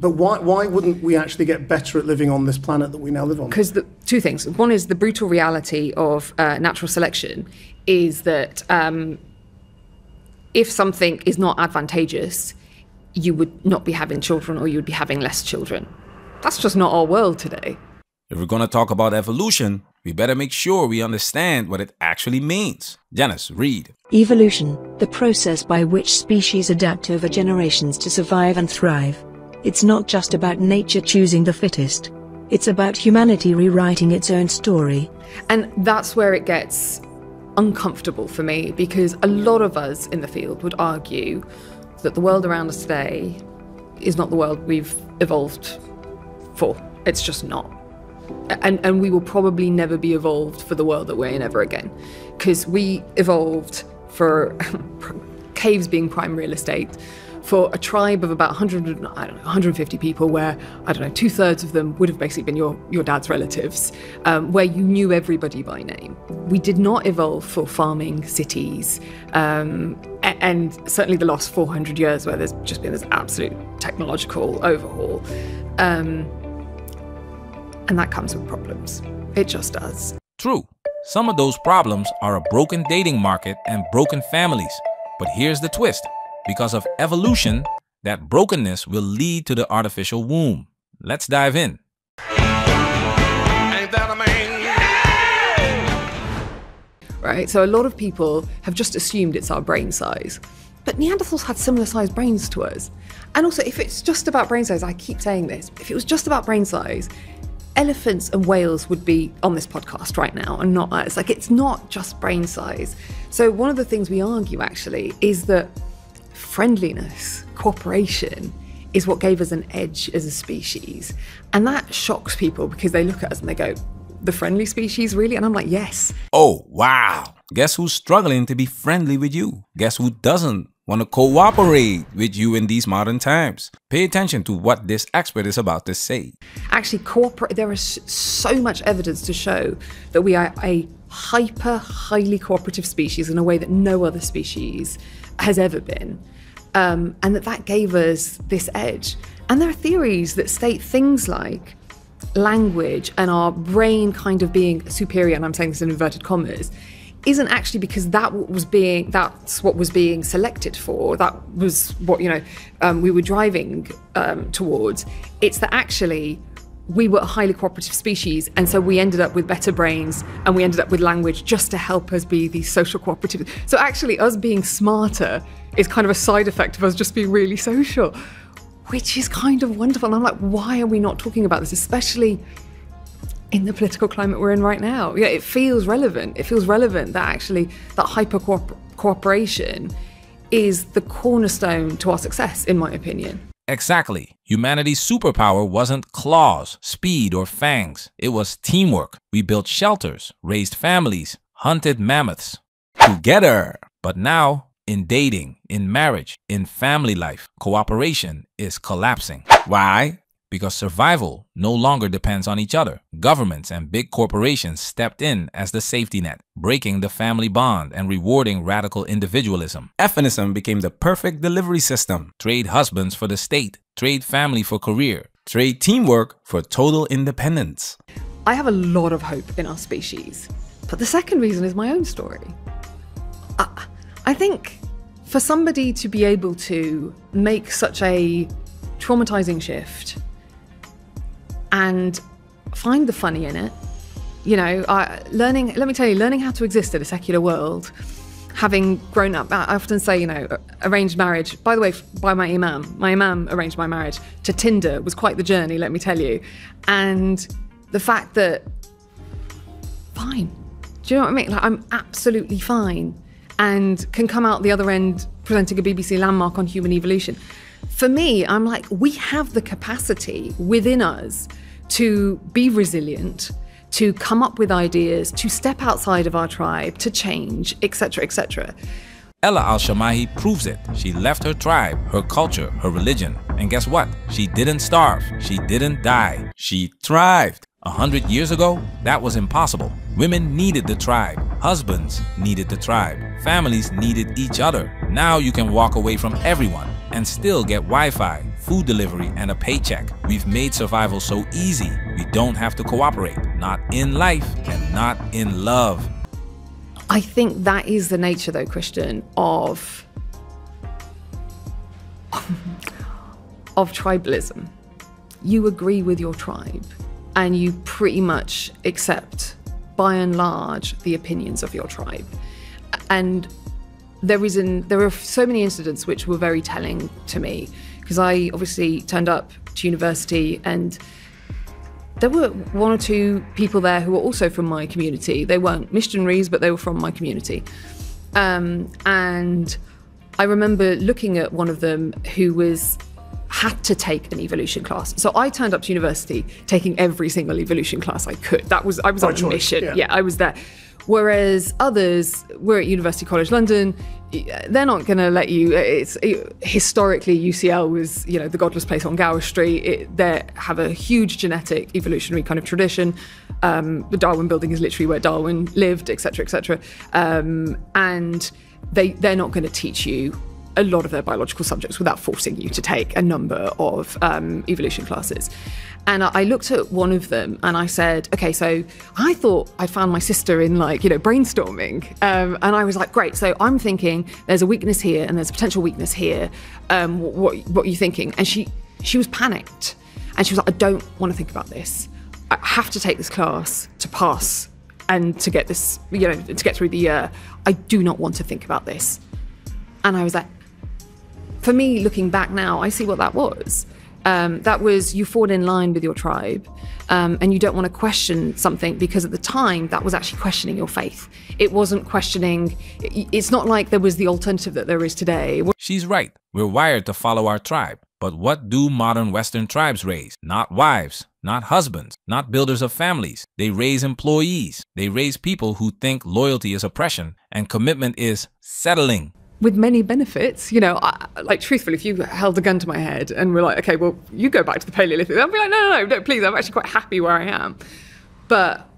But why, why wouldn't we actually get better at living on this planet that we now live on? Because two things. One is the brutal reality of uh, natural selection is that um, if something is not advantageous, you would not be having children or you would be having less children. That's just not our world today. If we're going to talk about evolution, we better make sure we understand what it actually means. Janice, read. Evolution, the process by which species adapt over generations to survive and thrive. It's not just about nature choosing the fittest. It's about humanity rewriting its own story. And that's where it gets uncomfortable for me because a lot of us in the field would argue that the world around us today is not the world we've evolved for. It's just not. And, and we will probably never be evolved for the world that we're in ever again. Because we evolved for caves being prime real estate, for a tribe of about 100, I don't know, 150 people, where I don't know, two thirds of them would have basically been your, your dad's relatives, um, where you knew everybody by name. We did not evolve for farming cities, um, and certainly the last 400 years, where there's just been this absolute technological overhaul. Um, and that comes with problems. It just does. True. Some of those problems are a broken dating market and broken families. But here's the twist because of evolution, that brokenness will lead to the artificial womb. Let's dive in. Right, so a lot of people have just assumed it's our brain size. But Neanderthals had similar sized brains to us. And also, if it's just about brain size, I keep saying this, if it was just about brain size, elephants and whales would be on this podcast right now and not us. Like, it's not just brain size. So, one of the things we argue actually is that friendliness, cooperation, is what gave us an edge as a species. And that shocks people because they look at us and they go, the friendly species, really? And I'm like, yes. Oh, wow. Guess who's struggling to be friendly with you? Guess who doesn't want to cooperate with you in these modern times? Pay attention to what this expert is about to say. Actually, cooperate. There is so much evidence to show that we are a hyper, highly cooperative species in a way that no other species has ever been. Um, and that that gave us this edge. And there are theories that state things like language and our brain kind of being superior, and I'm saying this in inverted commas, isn't actually because that was being that's what was being selected for. That was what you know um, we were driving um, towards. It's that actually we were a highly cooperative species, and so we ended up with better brains and we ended up with language just to help us be these social cooperative. So actually, us being smarter is kind of a side effect of us just being really social which is kind of wonderful. And I'm like, why are we not talking about this, especially in the political climate we're in right now? Yeah, it feels relevant. It feels relevant that actually that hyper cooperation is the cornerstone to our success, in my opinion. Exactly. Humanity's superpower wasn't claws, speed, or fangs. It was teamwork. We built shelters, raised families, hunted mammoths. Together. But now in dating, in marriage, in family life, cooperation is collapsing. Why? Because survival no longer depends on each other. Governments and big corporations stepped in as the safety net, breaking the family bond and rewarding radical individualism. Feminism became the perfect delivery system. Trade husbands for the state, trade family for career, trade teamwork for total independence. I have a lot of hope in our species. But the second reason is my own story. I, I think for somebody to be able to make such a traumatizing shift and find the funny in it, you know, uh, learning, let me tell you, learning how to exist in a secular world, having grown up, I often say, you know, arranged marriage, by the way, by my imam, my imam arranged my marriage to Tinder was quite the journey, let me tell you. And the fact that, fine. Do you know what I mean? Like, I'm absolutely fine and can come out the other end presenting a BBC landmark on human evolution. For me, I'm like, we have the capacity within us to be resilient, to come up with ideas, to step outside of our tribe, to change, etc., etc. Ella Al Shamahi proves it. She left her tribe, her culture, her religion. And guess what? She didn't starve. She didn't die. She thrived. A hundred years ago, that was impossible. Women needed the tribe. Husbands needed the tribe. Families needed each other. Now you can walk away from everyone and still get Wi-Fi, food delivery and a paycheck. We've made survival so easy, we don't have to cooperate. Not in life and not in love. I think that is the nature, though, Christian, of of tribalism. You agree with your tribe, and you pretty much accept, by and large, the opinions of your tribe. And there is an, there are so many incidents which were very telling to me because I obviously turned up to university and there were one or two people there who were also from my community. They weren't missionaries, but they were from my community. Um, and I remember looking at one of them who was had to take an evolution class. So I turned up to university taking every single evolution class I could. That was I was By on a mission. yeah. yeah, I was there. Whereas others were at University College London, they're not going to let you. It's it, historically UCL was you know the godless place on Gower Street. It, they have a huge genetic evolutionary kind of tradition. Um, the Darwin Building is literally where Darwin lived, etc., etc. Um, and they they're not going to teach you a lot of their biological subjects without forcing you to take a number of um, evolution classes. And I looked at one of them and I said, okay, so I thought I found my sister in like, you know, brainstorming. Um, and I was like, great. So I'm thinking there's a weakness here and there's a potential weakness here. Um, what, what are you thinking? And she, she was panicked. And she was like, I don't want to think about this. I have to take this class to pass and to get this, you know, to get through the year. I do not want to think about this. And I was like, for me, looking back now, I see what that was. Um, that was you fall in line with your tribe, um, and you don't want to question something because at the time that was actually questioning your faith. It wasn't questioning. It's not like there was the alternative that there is today. She's right. We're wired to follow our tribe. But what do modern Western tribes raise? Not wives, not husbands, not builders of families. They raise employees. They raise people who think loyalty is oppression and commitment is settling. With many benefits. You know, I, like truthfully, if you held a gun to my head and were like, okay, well, you go back to the Paleolithic, I'd be like, no, no, no, no, please, I'm actually quite happy where I am. But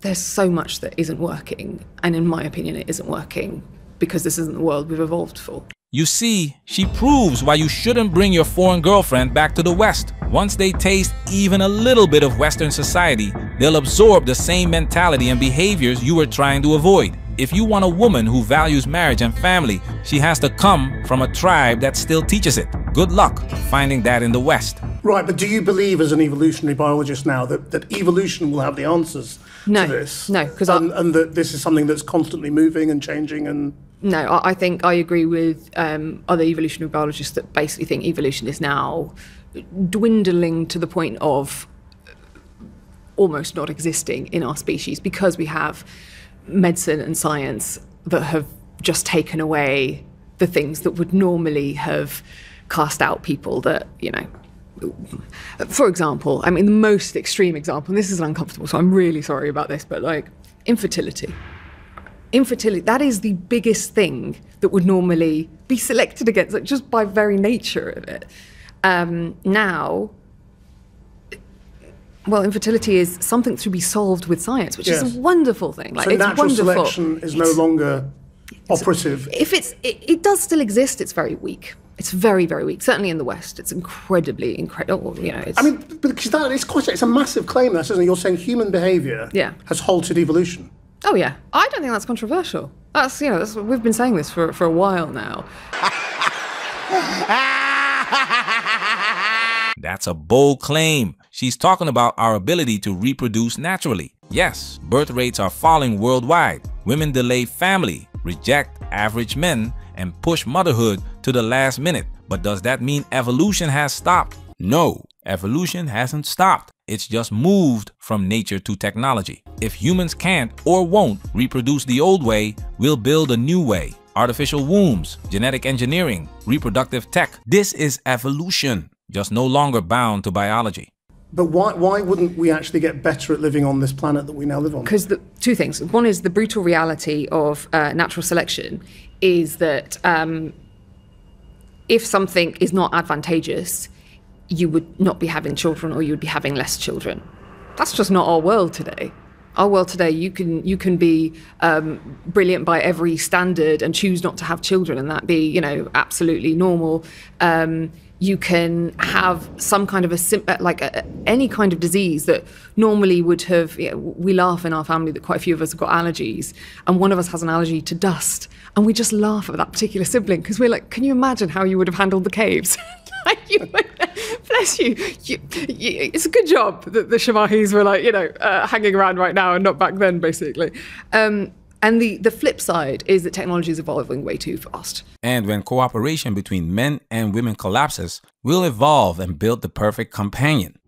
there's so much that isn't working, and in my opinion, it isn't working because this isn't the world we've evolved for. You see, she proves why you shouldn't bring your foreign girlfriend back to the West. Once they taste even a little bit of Western society, they'll absorb the same mentality and behaviors you were trying to avoid. If you want a woman who values marriage and family, she has to come from a tribe that still teaches it. Good luck finding that in the West. Right, but do you believe, as an evolutionary biologist now, that, that evolution will have the answers No, to this? no, 'cause I- and, and that this is something that's constantly moving and changing and No, I, I think I agree with um, other evolutionary biologists that basically think evolution is now dwindling to the point of almost not existing in our species because we have medicine and science that have just taken away the things that would normally have cast out people that, you know, for example, I mean, the most extreme example, this is uncomfortable, so I'm really sorry about this, but like infertility. Infertility, that is the biggest thing that would normally be selected against, like, just by very nature of it. Um, now, well, infertility is something to be solved with science, which is a wonderful thing. Like, so it's natural wonderful. selection is no It's- longer operative. if it's it, it does still exist it's very weak it's very very weak certainly in the west it's incredibly incredible oh, you know I mean, because that is quite it's a massive claim, that isn't it? You're saying human behaviour Yeah. has halted evolution. oh yeah i don't think that's controversial that's you know that's, we've been saying this for, for a while now That's a bold claim. She's talking about our ability to reproduce naturally. Yes, birth rates are falling worldwide. Women delay family, reject average men, and push motherhood to the last minute. But does that mean evolution has stopped? No, evolution hasn't stopped. It's just moved from nature to technology. If humans can't or won't reproduce the old way, we'll build a new way. Artificial wombs, genetic engineering, reproductive tech. This is evolution, just no longer bound to biology. But why, why wouldn't we actually get better at living on this planet that we now live on? because the two things. One is the brutal reality of uh, natural selection is that um, if something is not advantageous you would not be having children or you would be having less children. That's just not our world today. Our world today you can you can be um, brilliant by every standard and choose not to have children and that be you know absolutely normal. Um, You can have some kind of a uh, like a, any kind of disease that normally would have. You know, we laugh in our family that quite a few of us have got allergies, and one of us has an allergy to dust, and we just laugh at that particular sibling because we're like, can you imagine how you would have handled the caves? you bless you. You, you. It's a good job that the Shamahis were like, you know, uh, hanging around right now and not back then, basically. Um, and the, the flip side is that technology is evolving way too fast. And when cooperation between men and women collapses, we'll evolve and build the perfect companion.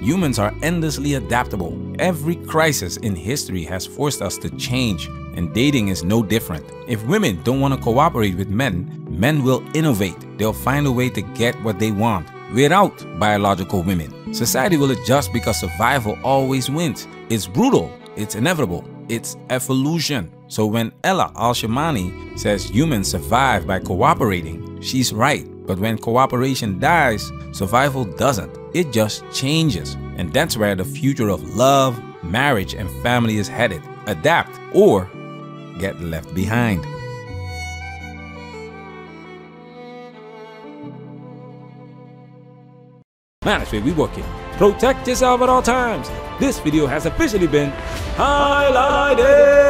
Humans are endlessly adaptable. Every crisis in history has forced us to change, and dating is no different. If women don't want to cooperate with men, men will innovate. They'll find a way to get what they want without biological women. Society will adjust because survival always wins. It's brutal, it's inevitable, it's evolution. So when Ella Al-Shamahi says humans survive by cooperating, she's right. But when cooperation dies, survival doesn't. It just changes. And that's where the future of love, marriage, and family is headed. Adapt or get left behind. Manosphere, we working. Protect yourself at all times. This video has officially been highlighted.